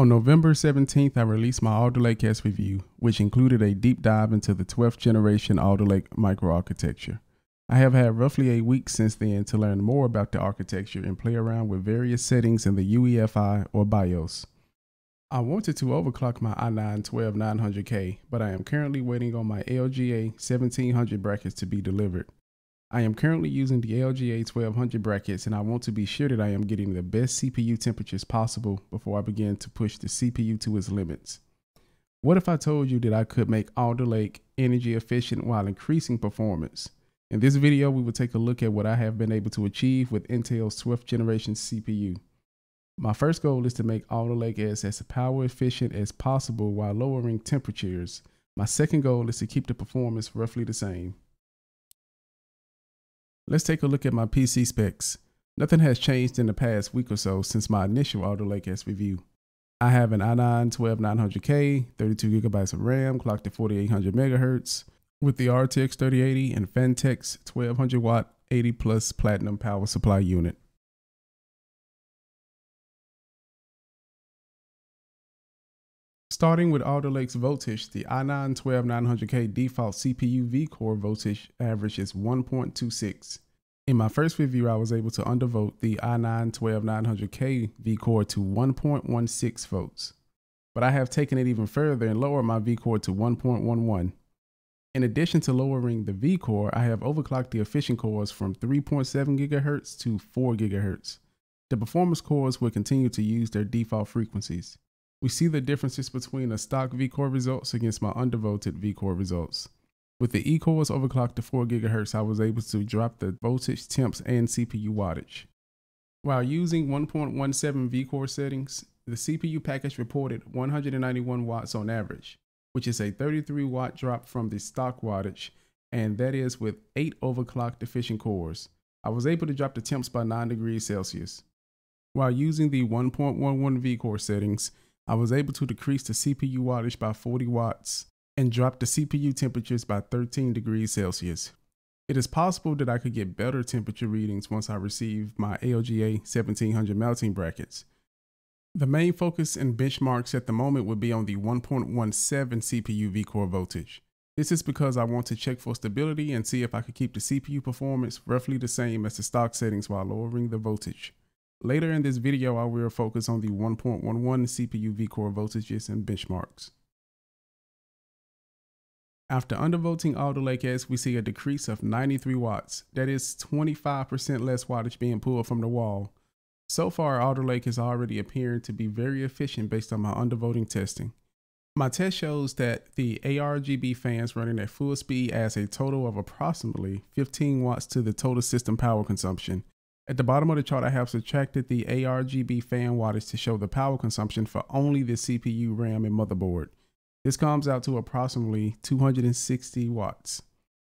On November 17th, I released my Alder Lake S review, which included a deep dive into the 12th generation Alder Lake microarchitecture. I have had roughly a week since then to learn more about the architecture and play around with various settings in the UEFI or BIOS. I wanted to overclock my i9 12900K, but I am currently waiting on my LGA 1700 brackets to be delivered. I am currently using the LGA 1200 brackets and I want to be sure that I am getting the best CPU temperatures possible before I begin to push the CPU to its limits. What if I told you that I could make Alder Lake energy efficient while increasing performance? In this video, we will take a look at what I have been able to achieve with Intel's 12th generation CPU. My first goal is to make Alder Lake S as power efficient as possible while lowering temperatures. My second goal is to keep the performance roughly the same. Let's take a look at my PC specs. Nothing has changed in the past week or so since my initial Alder Lake S review. I have an i9 12900K, 32 gigabytes of RAM, clocked at 4800 megahertz, with the RTX 3080 and Phanteks 1200 watt 80 plus platinum power supply unit. Starting with Alder Lake's voltage, the i9 12900K default CPU V-core voltage average is 1.26. In my first review, I was able to undervolt the i9 12900K V-core to 1.16 volts. But I have taken it even further and lowered my V-core to 1.11. In addition to lowering the V-core, I have overclocked the efficient cores from 3.7 GHz to 4 GHz. The performance cores will continue to use their default frequencies. We see the differences between the stock vCore results against my undervolted vCore results. With the eCores overclocked to 4 GHz, I was able to drop the voltage, temps, and CPU wattage. While using 1.17 vCore settings, the CPU package reported 191 watts on average, which is a 33 watt drop from the stock wattage, and that is with 8 overclocked efficient cores. I was able to drop the temps by 9 degrees Celsius. While using the 1.11 vCore settings, I was able to decrease the CPU wattage by 40 watts and drop the CPU temperatures by 13 degrees Celsius. It is possible that I could get better temperature readings once I receive my LGA 1700 mounting brackets. The main focus and benchmarks at the moment would be on the 1.17 CPU vCore voltage. This is because I want to check for stability and see if I could keep the CPU performance roughly the same as the stock settings while lowering the voltage. Later in this video, I will focus on the 1.11 CPU vCore voltages and benchmarks. After undervolting Alder Lake S, we see a decrease of 93 watts. That is 25% less wattage being pulled from the wall. So far, Alder Lake is already appearing to be very efficient based on my undervolting testing. My test shows that the ARGB fans running at full speed adds a total of approximately 15 watts to the total system power consumption, at the bottom of the chart, I have subtracted the ARGB fan wattage to show the power consumption for only the CPU, RAM, and motherboard. This comes out to approximately 260 watts.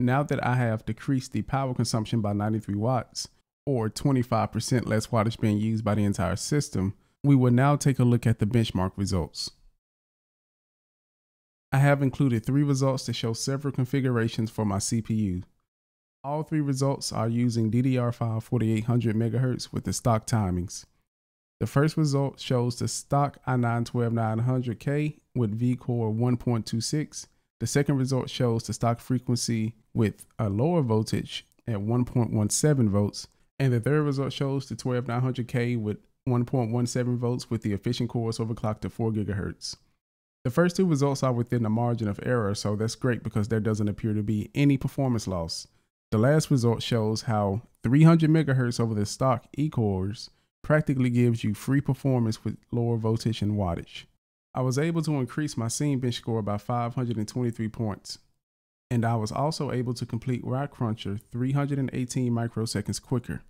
Now that I have decreased the power consumption by 93 watts, or 25% less wattage being used by the entire system, we will now take a look at the benchmark results. I have included three results to show several configurations for my CPU. All three results are using DDR5 4800 MHz with the stock timings. The first result shows the stock i9 12900K with vCore 1.26. The second result shows the stock frequency with a lower voltage at 1.17 volts. And the third result shows the 12900K with 1.17 volts with the efficient cores overclocked to 4 gigahertz. The first two results are within the margin of error, so that's great because there doesn't appear to be any performance loss. The last result shows how 300 megahertz over the stock E-cores practically gives you free performance with lower voltage and wattage. I was able to increase my Cinebench score by 523 points. And I was also able to complete y-cruncher 318 microseconds quicker.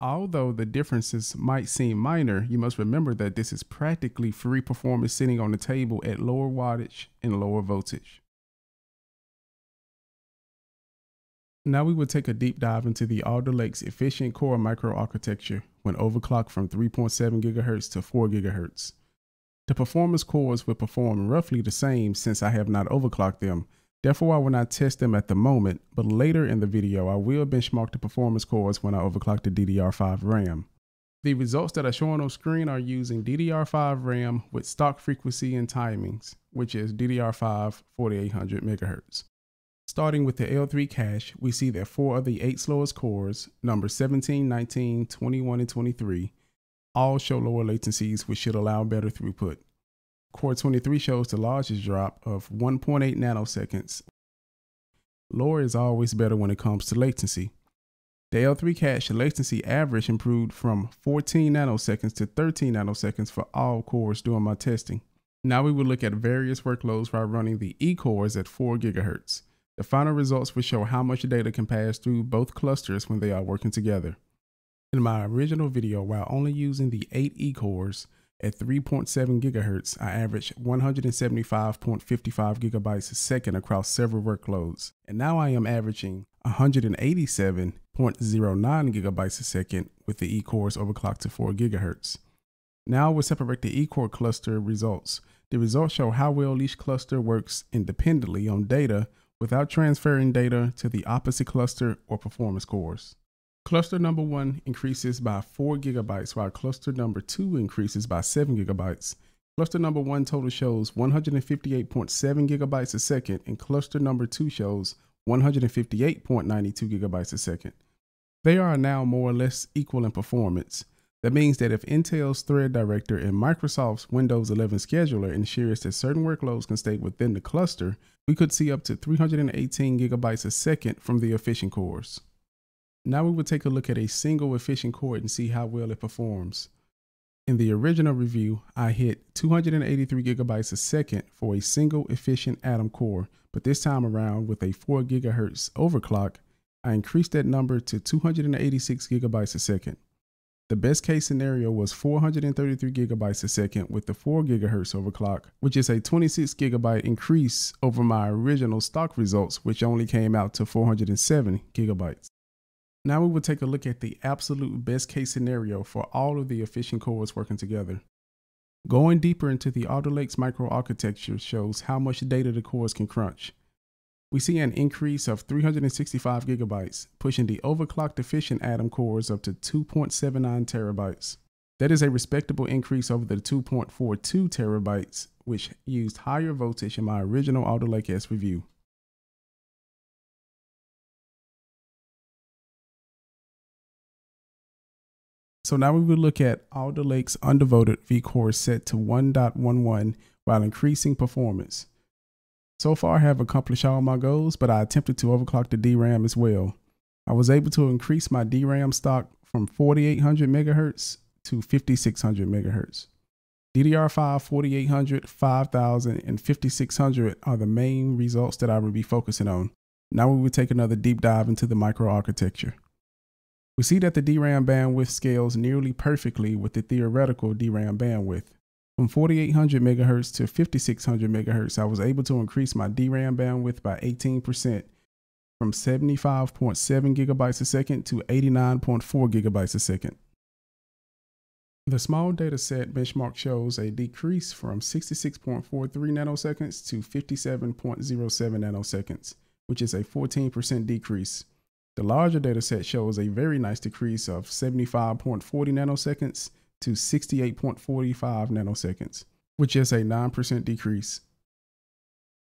Although the differences might seem minor, you must remember that this is practically free performance sitting on the table at lower wattage and lower voltage. Now we will take a deep dive into the Alder Lake's efficient core microarchitecture when overclocked from 3.7 GHz to 4 GHz. The performance cores will perform roughly the same since I have not overclocked them, therefore I will not test them at the moment, but later in the video I will benchmark the performance cores when I overclock the DDR5 RAM. The results that are shown on screen are using DDR5 RAM with stock frequency and timings, which is DDR5 4800 MHz. Starting with the L3 cache, we see that four of the eight slowest cores, numbers 17, 19, 21, and 23, all show lower latencies, which should allow better throughput. Core 23 shows the largest drop of 1.8 nanoseconds. Lower is always better when it comes to latency. The L3 cache latency average improved from 14 nanoseconds to 13 nanoseconds for all cores during my testing. Now we will look at various workloads while running the E cores at 4 GHz. The final results will show how much data can pass through both clusters when they are working together. In my original video, while only using the 8 E cores at 3.7 GHz, I averaged 175.55 gigabytes a second across several workloads. And now I am averaging 187.09 gigabytes a second with the E cores overclocked to 4 GHz. Now we'll separate the E core cluster results. The results show how well each cluster works independently on data without transferring data to the opposite cluster or performance cores. Cluster number one increases by 4 gigabytes, while cluster number two increases by 7 gigabytes. Cluster number one total shows 158.7 gigabytes a second, and cluster number two shows 158.92 gigabytes a second. They are now more or less equal in performance. That means that if Intel's Thread Director and Microsoft's Windows 11 scheduler ensures that certain workloads can stay within the cluster, we could see up to 318 gigabytes a second from the efficient cores. Now we will take a look at a single efficient core and see how well it performs. In the original review, I hit 283 gigabytes a second for a single efficient Atom core, but this time around with a 4 gigahertz overclock, I increased that number to 286 gigabytes a second. The best case scenario was 433 gigabytes a second with the 4 gigahertz overclock, which is a 26 gigabyte increase over my original stock results, which only came out to 407 gigabytes. Now we will take a look at the absolute best case scenario for all of the efficient cores working together. Going deeper into the Alder Lakes microarchitecture shows how much data the cores can crunch we see an increase of 365 gigabytes, pushing the overclocked efficient Atom cores up to 2.79 terabytes. That is a respectable increase over the 2.42 terabytes, which used higher voltage in my original Alder Lake S review. So now we will look at Alder Lake's undervolted vCore set to 1.11 while increasing performance. So far, I have accomplished all my goals, but I attempted to overclock the DRAM as well. I was able to increase my DRAM stock from 4800 megahertz to 5600 megahertz. DDR5 4800, 5000, and 5600 are the main results that I will be focusing on. Now we will take another deep dive into the microarchitecture. We see that the DRAM bandwidth scales nearly perfectly with the theoretical DRAM bandwidth. From 4800 megahertz to 5600 megahertz, I was able to increase my DRAM bandwidth by 18% from 75.7 gigabytes a second to 89.4 gigabytes a second. The small data set benchmark shows a decrease from 66.43 nanoseconds to 57.07 nanoseconds, which is a 14% decrease. The larger data set shows a very nice decrease of 75.40 nanoseconds to 68.45 nanoseconds, which is a 9% decrease.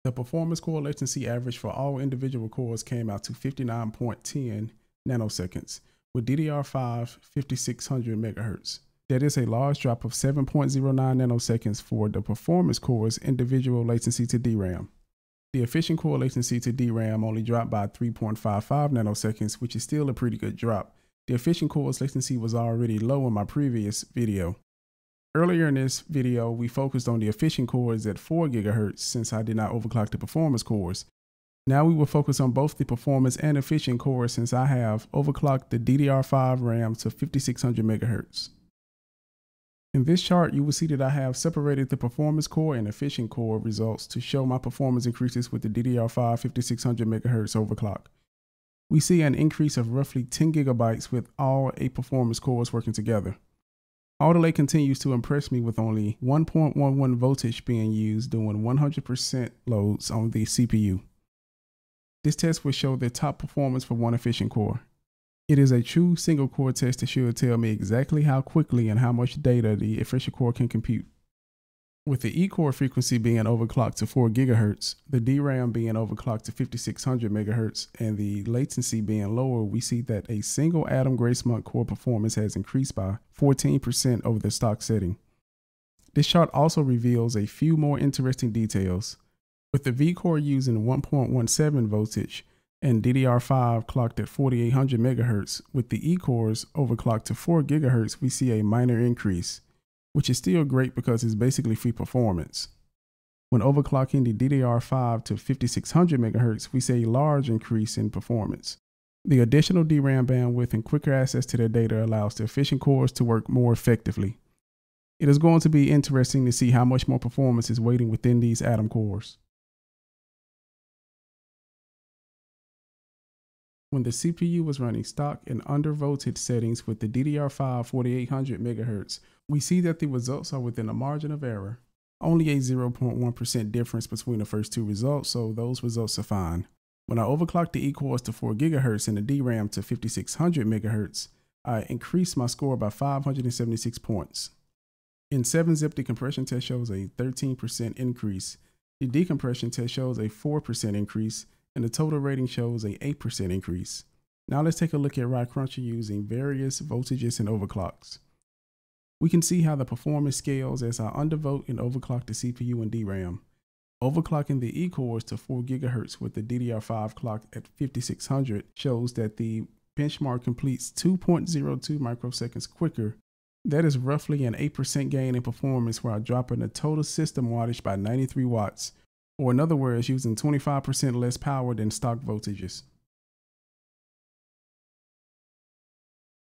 The performance core latency average for all individual cores came out to 59.10 nanoseconds, with DDR5 5600 megahertz. That is a large drop of 7.09 nanoseconds for the performance core's individual latency to DRAM. The efficient core latency to DRAM only dropped by 3.55 nanoseconds, which is still a pretty good drop, the efficient core's latency was already low in my previous video. Earlier in this video, we focused on the efficient cores at 4 GHz since I did not overclock the performance cores. Now we will focus on both the performance and efficient cores since I have overclocked the DDR5 RAM to 5600 MHz. In this chart, you will see that I have separated the performance core and efficient core results to show my performance increases with the DDR5 5600 MHz overclock we see an increase of roughly 10 gigabytes with all eight performance cores working together. Lake continues to impress me with only 1.11 voltage being used doing 100% loads on the CPU. This test will show the top performance for one efficient core. It is a true single core test that should tell me exactly how quickly and how much data the efficient core can compute. With the E-core frequency being overclocked to 4 GHz, the DRAM being overclocked to 5600 MHz, and the latency being lower, we see that a single Atom Gracemont core performance has increased by 14% over the stock setting. This chart also reveals a few more interesting details. With the V-core using 1.17 voltage and DDR5 clocked at 4800 MHz, with the E-cores overclocked to 4 GHz, we see a minor increase which is still great because it's basically free performance. When overclocking the DDR5 to 5600 MHz, we see a large increase in performance. The additional DRAM bandwidth and quicker access to their data allows the efficient cores to work more effectively. It is going to be interesting to see how much more performance is waiting within these Atom cores. When the CPU was running stock and undervoltage settings with the DDR5 4800 MHz, we see that the results are within a margin of error. Only a 0.1% difference between the first two results, so those results are fine. When I overclocked the E-cores to 4 GHz and the DRAM to 5600 MHz, I increased my score by 576 points. In 7-zip, the compression test shows a 13% increase. The decompression test shows a 4% increase, and the total rating shows a 8% increase. Now let's take a look at y-cruncher using various voltages and overclocks. We can see how the performance scales as I undervolt and overclock the CPU and DRAM. Overclocking the E-cores to 4 GHz with the DDR5 clock at 5600 shows that the benchmark completes 2.02 microseconds quicker. That is roughly an 8% gain in performance while dropping the total system wattage by 93 watts or in other words, using 25% less power than stock voltages.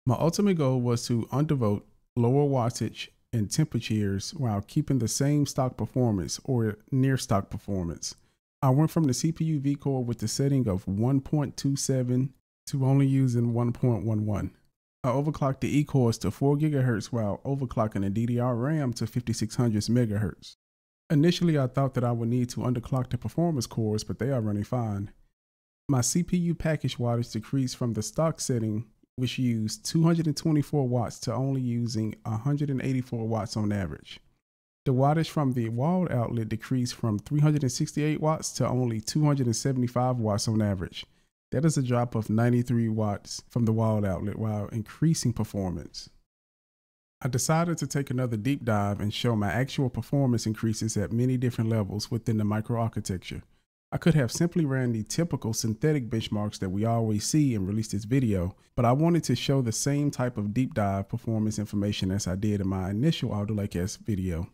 My ultimate goal was to undervolt, lower wattage, and temperatures while keeping the same stock performance or near stock performance. I went from the CPU V-core with the setting of 1.27 to only using 1.11. I overclocked the E-cores to 4 GHz while overclocking the DDR RAM to 5600 MHz. Initially, I thought that I would need to underclock the performance cores, but they are running fine. My CPU package wattage decreased from the stock setting, which used 224 watts, to only using 184 watts on average. The wattage from the wall outlet decreased from 368 watts to only 275 watts on average. That is a drop of 93 watts from the wall outlet while increasing performance. I decided to take another deep dive and show my actual performance increases at many different levels within the microarchitecture. I could have simply ran the typical synthetic benchmarks that we always see and released this video, but I wanted to show the same type of deep dive performance information as I did in my initial Alder Lake S video.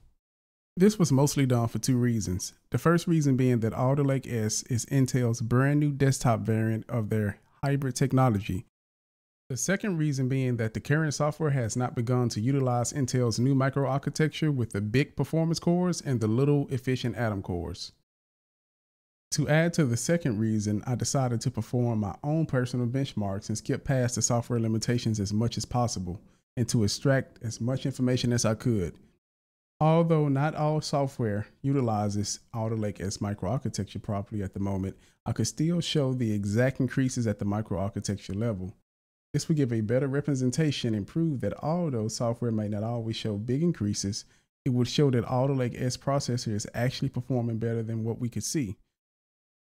This was mostly done for two reasons. The first reason being that Alder Lake S is Intel's brand new desktop variant of their hybrid technology, the second reason being that the current software has not begun to utilize Intel's new microarchitecture with the big performance cores and the little efficient atom cores. To add to the second reason, I decided to perform my own personal benchmarks and skip past the software limitations as much as possible and to extract as much information as I could. Although not all software utilizes Alder Lake S microarchitecture properly at the moment, I could still show the exact increases at the microarchitecture level. This would give a better representation and prove that although software may not always show big increases, it would show that Alder Lake S processor is actually performing better than what we could see.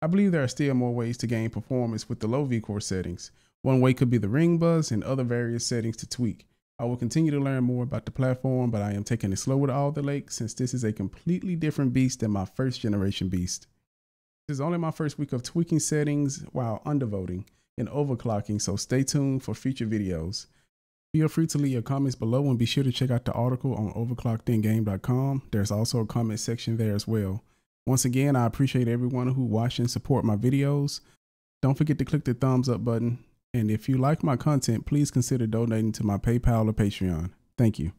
I believe there are still more ways to gain performance with the low vCore settings. One way could be the ring bus and other various settings to tweak. I will continue to learn more about the platform, but I am taking it slow with Alder Lake since this is a completely different beast than my first generation beast. This is only my first week of tweaking settings while undervolting and overclocking, so stay tuned for future videos. Feel free to leave your comments below and be sure to check out the article on overclock-then-game.com. There's also a comment section there as well. Once again, I appreciate everyone who watch and support my videos. Don't forget to click the thumbs up button. And if you like my content, please consider donating to my PayPal or Patreon. Thank you.